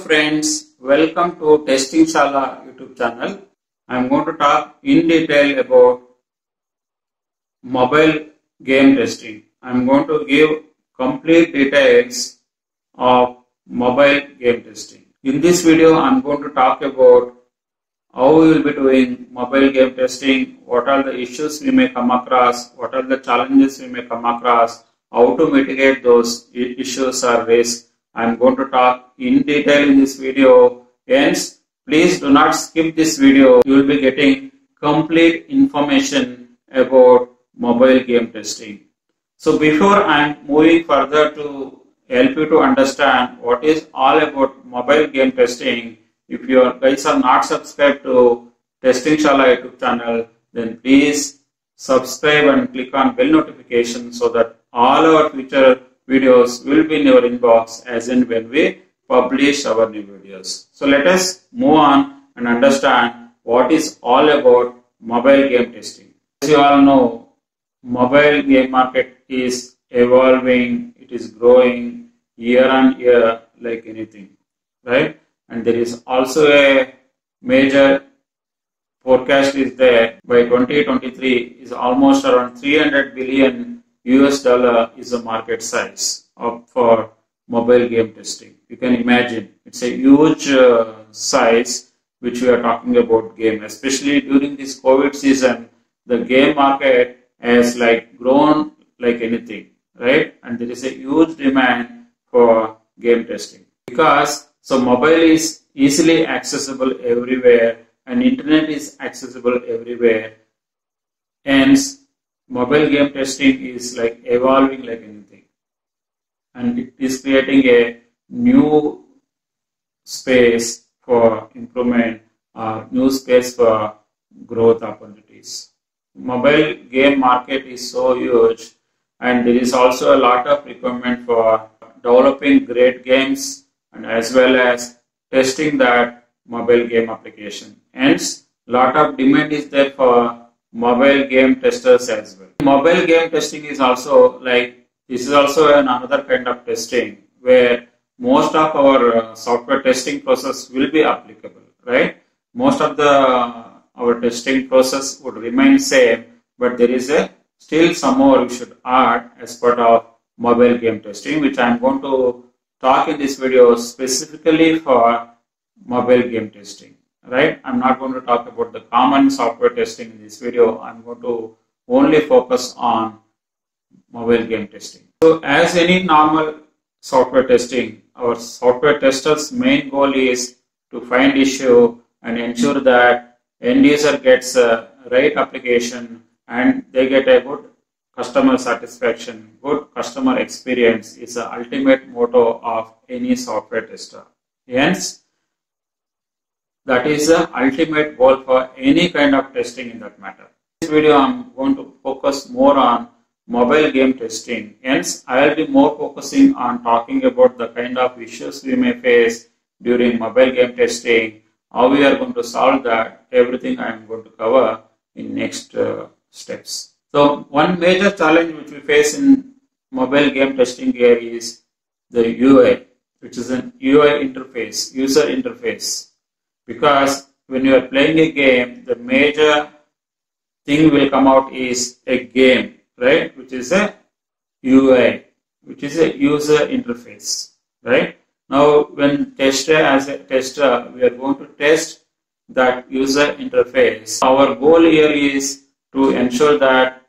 friends, welcome to Testing Shala YouTube channel. I am going to talk in detail about mobile game testing. I am going to give complete details of mobile game testing. In this video, I am going to talk about how we will be doing mobile game testing, what are the issues we may come across, what are the challenges we may come across, how to mitigate those issues or risks I am going to talk in detail in this video. Hence, please do not skip this video. You will be getting complete information about mobile game testing. So before I am moving further to help you to understand what is all about mobile game testing, if you guys are not subscribed to Testing Shala YouTube channel, then please subscribe and click on bell notification so that all our future videos will be in your inbox as in when we publish our new videos. So let us move on and understand what is all about mobile game testing. As you all know, mobile game market is evolving, it is growing year on year like anything, right? And there is also a major forecast is there by 2023 is almost around 300 billion US dollar is the market size of, for mobile game testing. You can imagine it's a huge uh, size which we are talking about game, especially during this COVID season. The game market has like grown like anything, right? And there is a huge demand for game testing because so mobile is easily accessible everywhere and internet is accessible everywhere. Hence, mobile game testing is like evolving like anything. And it is creating a new space for improvement uh, new space for growth opportunities. Mobile game market is so huge and there is also a lot of requirement for developing great games and as well as testing that mobile game application. Hence lot of demand is there for mobile game testers as well. Mobile game testing is also like this is also another kind of testing where most of our uh, software testing process will be applicable, right? Most of the uh, our testing process would remain same, but there is a still some more we should add as part of mobile game testing, which I am going to talk in this video specifically for mobile game testing right? I'm not going to talk about the common software testing in this video. I'm going to only focus on mobile game testing. So as any normal software testing, our software testers main goal is to find issue and ensure that end user gets a right application and they get a good customer satisfaction, good customer experience is the ultimate motto of any software tester. Hence, that is the ultimate goal for any kind of testing in that matter. In this video, I'm going to focus more on mobile game testing. Hence, I'll be more focusing on talking about the kind of issues we may face during mobile game testing, how we are going to solve that, everything I'm going to cover in next uh, steps. So, one major challenge which we face in mobile game testing here is the UI, which is an UI interface, user interface because when you are playing a game, the major thing will come out is a game, right? Which is a UI, which is a user interface, right? Now, when tester as a tester, we are going to test that user interface. Our goal here is to ensure that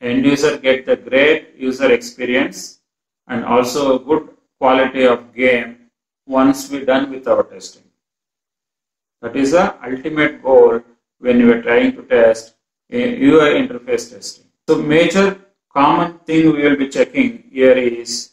end user get the great user experience and also a good quality of game once we're done with our testing. That is the ultimate goal when you are trying to test eh, UI interface testing. So major common thing we will be checking here is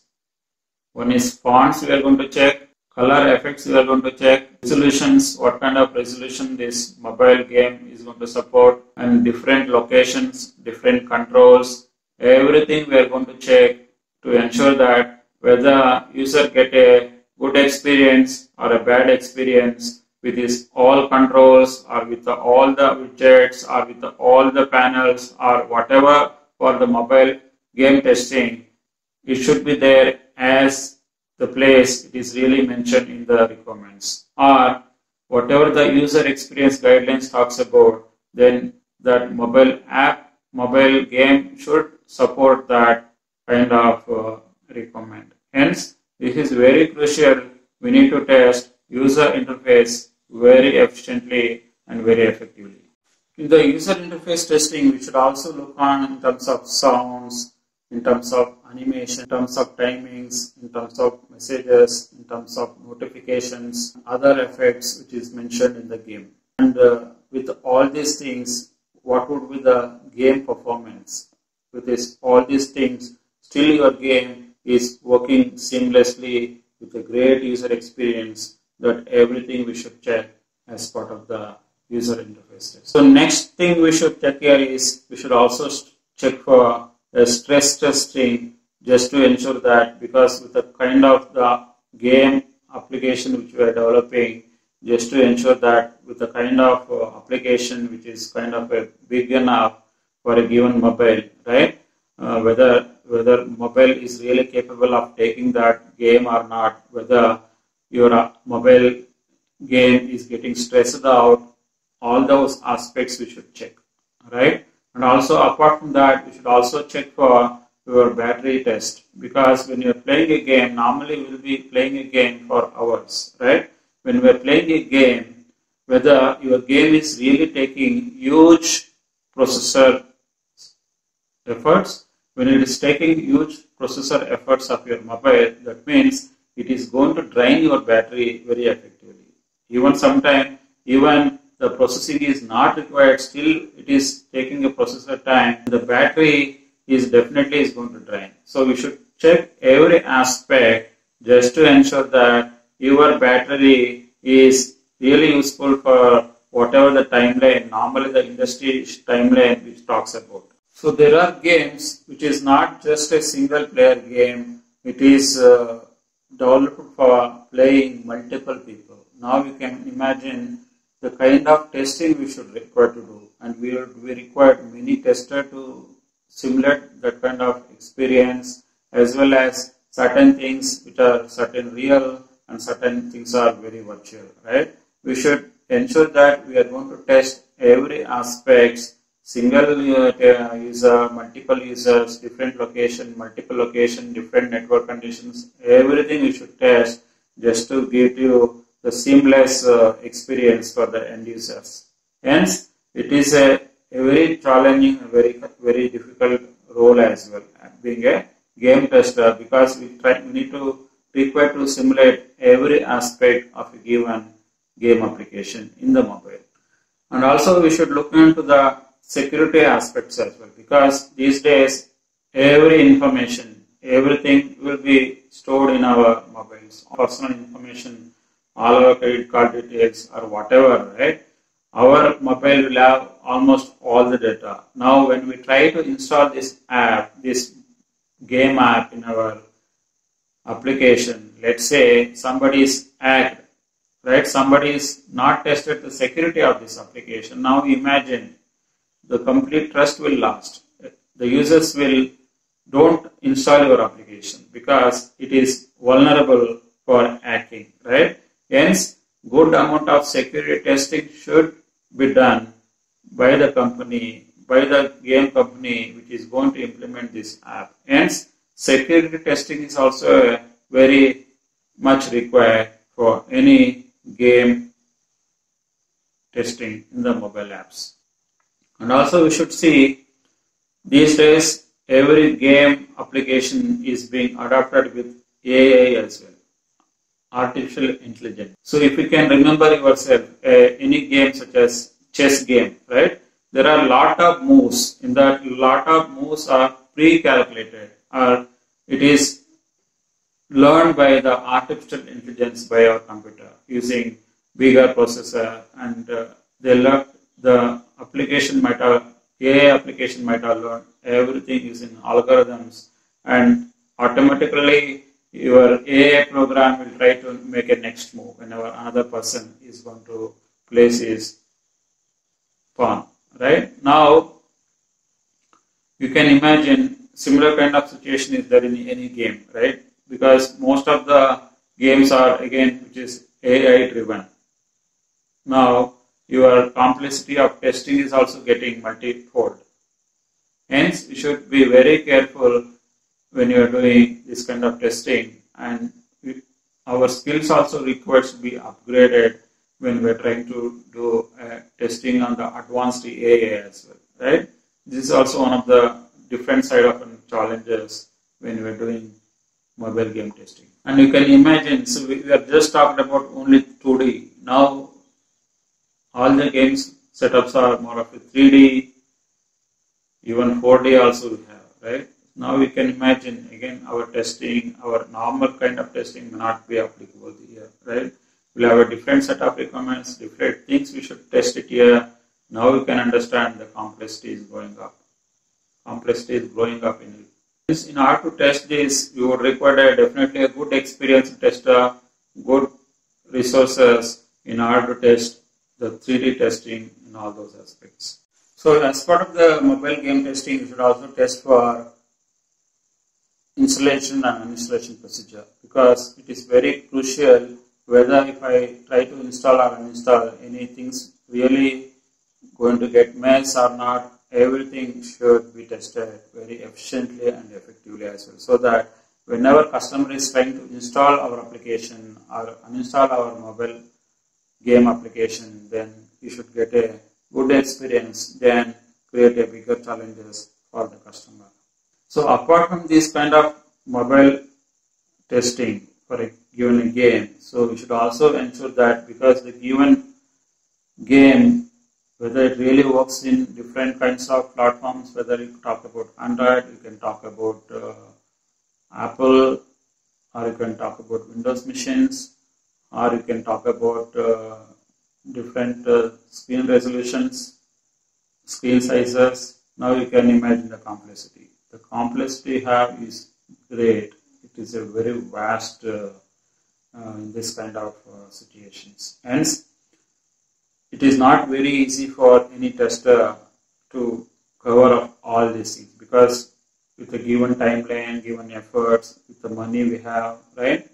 one is fonts we are going to check, color effects we are going to check, resolutions, what kind of resolution this mobile game is going to support and different locations, different controls, everything we are going to check to ensure that whether user get a good experience or a bad experience with his all controls or with the, all the widgets or with the, all the panels or whatever for the mobile game testing, it should be there as the place it is really mentioned in the requirements. Or whatever the user experience guidelines talks about then that mobile app mobile game should support that kind of uh, requirement. Hence this is very crucial. We need to test user interface very efficiently and very effectively in the user interface testing, we should also look on in terms of sounds, in terms of animation, in terms of timings, in terms of messages, in terms of notifications, other effects which is mentioned in the game. And uh, with all these things, what would be the game performance? With this, all these things, still your game is working seamlessly with a great user experience that everything we should check as part of the user interface. So next thing we should check here is we should also check for a stress testing just to ensure that because with the kind of the game application which we are developing just to ensure that with the kind of uh, application which is kind of a big enough for a given mobile right uh, whether whether mobile is really capable of taking that game or not whether your uh, mobile game is getting stressed out all those aspects we should check right? And also apart from that we should also check for your battery test because when you're playing a game normally we'll be playing a game for hours right? When we're playing a game whether your game is really taking huge processor efforts when it is taking huge processor efforts of your mobile that means it is going to drain your battery very effectively even sometimes, even the processing is not required, still it is taking a processor time, the battery is definitely is going to drain. So we should check every aspect just to ensure that your battery is really useful for whatever the timeline, normally the industry timeline which talks about. So there are games which is not just a single player game, it is uh, developed for playing multiple people. Now you can imagine the kind of testing we should require to do and we, we require many testers to simulate that kind of experience as well as certain things which are certain real and certain things are very virtual right we should ensure that we are going to test every aspect single uh, user multiple users different location multiple location different network conditions everything we should test just to give you the seamless uh, experience for the end users. Hence, it is a, a very challenging, very very difficult role as well, being a game tester because we try we need to require to simulate every aspect of a given game application in the mobile. And also we should look into the security aspects as well because these days every information, everything will be stored in our mobiles. Personal information all our credit card details or whatever, right? Our mobile will have almost all the data. Now, when we try to install this app, this game app in our application, let's say somebody is hacked, right? Somebody is not tested the security of this application. Now, imagine the complete trust will last. The users will don't install your application because it is vulnerable for hacking, right? Hence, good amount of security testing should be done by the company, by the game company which is going to implement this app. Hence, security testing is also very much required for any game testing in the mobile apps. And also we should see these days every game application is being adopted with AI as well artificial intelligence. So if you can remember yourself, uh, any game such as chess game, right? There are lot of moves. In that, lot of moves are pre-calculated, or it is learned by the artificial intelligence by our computer using bigger processor, and uh, they learn the application have AI application might have learned everything using algorithms and automatically your AI program will try to make a next move whenever another person is going to place his pawn. Right now, you can imagine similar kind of situation is there in any game. Right, because most of the games are again which is AI driven. Now your complexity of testing is also getting multi-fold. Hence, you should be very careful when you are doing this kind of testing and our skills also requires to be upgraded when we're trying to do uh, testing on the advanced AI as well, right? This is also one of the different side of challenges when we're doing mobile game testing. And you can imagine, so we, are just talking about only 2D. Now, all the games setups are more of a 3D, even 4D also we have, right? Now we can imagine again our testing, our normal kind of testing may not be applicable here, right? We'll have a different set of requirements, different things we should test it here. Now we can understand the complexity is going up. Complexity is growing up in it. In order to test this, you would require definitely a good experienced tester, good resources in order to test the 3D testing in all those aspects. So as part of the mobile game testing, you should also test for installation and uninstallation procedure because it is very crucial whether if I try to install or uninstall anything really going to get mess or not everything should be tested very efficiently and effectively as well so that whenever customer is trying to install our application or uninstall our mobile game application then you should get a good experience then create a bigger challenges for the customer. So apart from this kind of mobile testing for a given game, so we should also ensure that because the given game, whether it really works in different kinds of platforms, whether you talk about Android, you can talk about uh, Apple, or you can talk about Windows machines, or you can talk about uh, different uh, screen resolutions, screen sizes. Now you can imagine the complexity the complexity have is great. It is a very vast uh, in this kind of situations. Hence, it is not very easy for any tester to cover up all these things because with a given timeline, given efforts, with the money we have, right,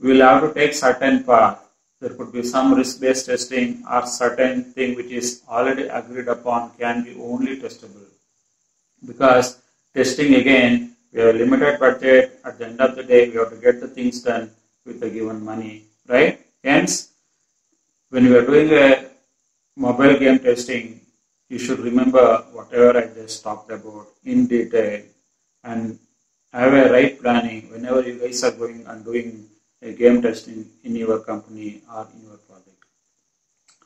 we will have to take certain path. There could be some risk-based testing or certain thing which is already agreed upon can be only testable because testing again, we have a limited budget. At the end of the day, we have to get the things done with the given money, right? Hence, when you are doing a mobile game testing, you should remember whatever I just talked about in detail and have a right planning whenever you guys are going and doing game testing in your company or in your project.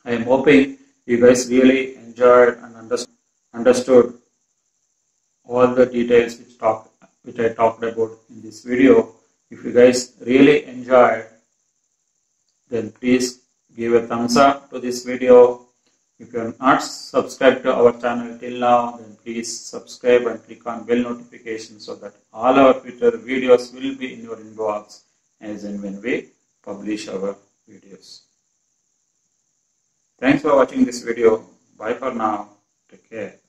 I am hoping you guys really enjoyed and understood all the details which talk which I talked about in this video. If you guys really enjoyed, then please give a thumbs up to this video. If you are not subscribed to our channel till now, then please subscribe and click on bell notification so that all our future videos will be in your inbox as and when we publish our videos. Thanks for watching this video. Bye for now. Take care.